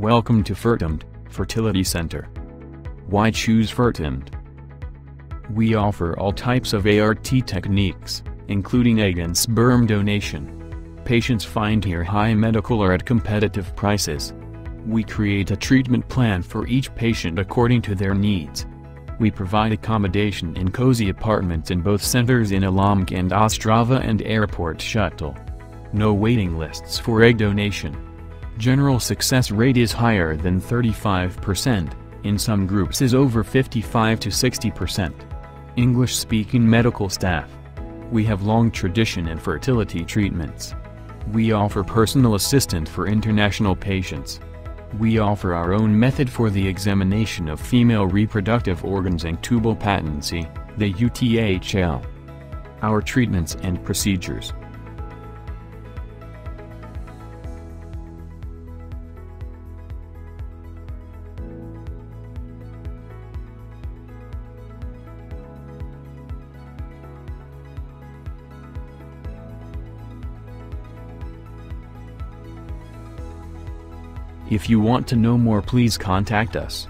Welcome to Fertimed, Fertility Center. Why choose Fertimed? We offer all types of ART techniques, including egg and sperm donation. Patients find here high medical or at competitive prices. We create a treatment plan for each patient according to their needs. We provide accommodation in cozy apartments in both centers in Olomouc and Ostrava and airport shuttle. No waiting lists for egg donation. General success rate is higher than 35%, in some groups is over 55 to 60%. English-speaking medical staff. We have long tradition in fertility treatments. We offer personal assistant for international patients. We offer our own method for the examination of female reproductive organs and tubal patency, the UTHL. Our treatments and procedures. If you want to know more please contact us.